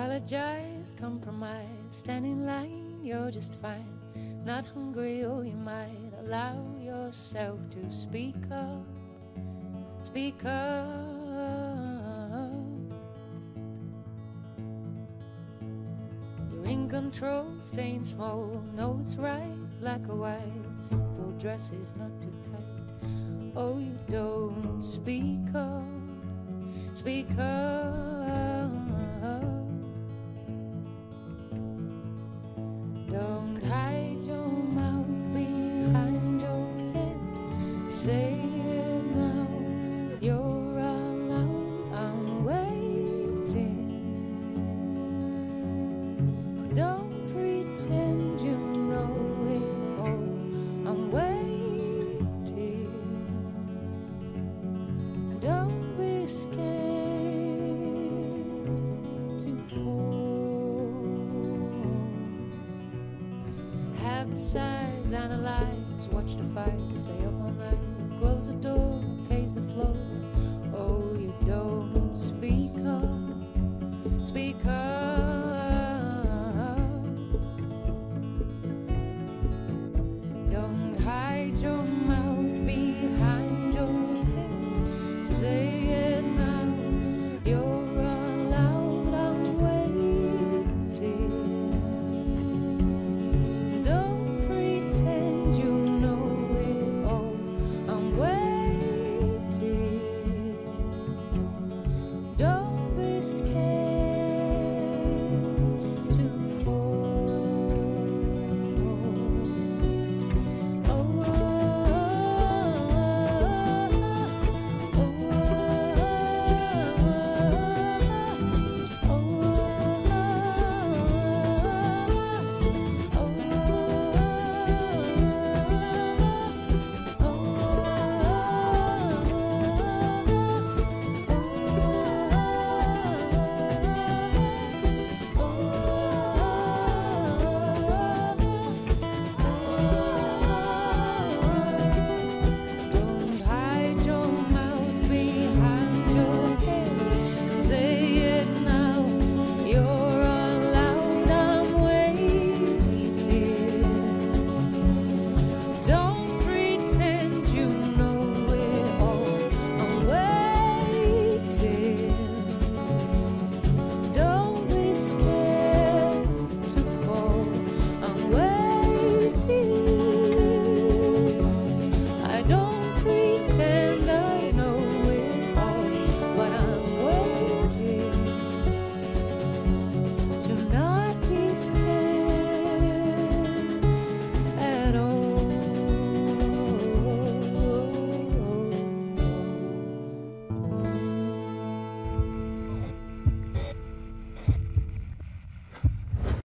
apologize, compromise, stand in line, you're just fine. Not hungry, or you might allow yourself to speak up, speak up. You're in control, staying small, know it's right, black or white, simple dresses, not too tight. Oh, you don't speak up, speak up. Scared to fall. Have a size, analyze, watch the fight, stay up all night, close the door, pace the floor. Oh, you don't speak up, speak up. Don't hide your Don't